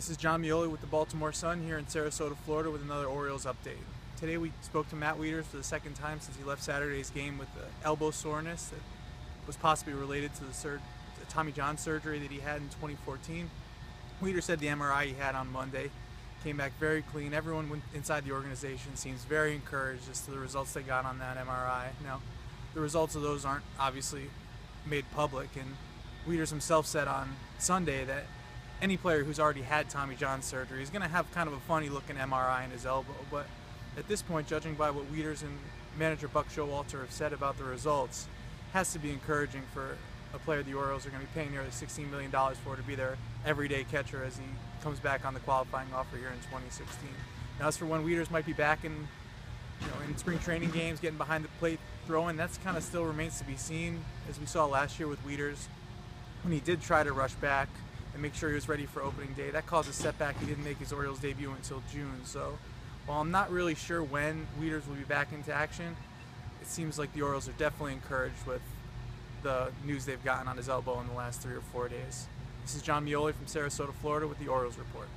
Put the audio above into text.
This is Jon Meoli with the Baltimore Sun here in Sarasota, Florida with another Orioles update. Today we spoke to Matt Wieters for the second time since he left Saturday's game with the elbow soreness that was possibly related to the, sur- the Tommy John surgery that he had in 2014. Wieters said the MRI he had on Monday came back very clean. Everyone inside the organization seems very encouraged as to the results they got on that MRI. Now, the results of those aren't obviously made public, and Wieters himself said on Sunday that any player who's already had Tommy John surgery is going to have kind of a funny looking MRI in his elbow. But at this point, judging by what Wieters and manager Buck Showalter have said about the results, has to be encouraging for a player the Orioles are going to be paying nearly $16 million for to be their everyday catcher as he comes back on the qualifying offer here in 2016. Now, as for when Wieters might be back in, you know, in spring training games, getting behind the plate, throwing, that's kind of still remains to be seen. As we saw last year with Wieters, when he did try to rush back and make sure he was ready for opening day. That caused a setback. He didn't make his Orioles debut until June. So while I'm not really sure when Wieters will be back into action, it seems like the Orioles are definitely encouraged with the news they've gotten on his elbow in the last three or four days. This is Jon Meoli from Sarasota, Florida with the Orioles Report.